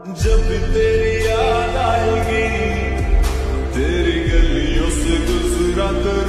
जब तेरी याद आएगी तेरी गलियों से गुजरा कर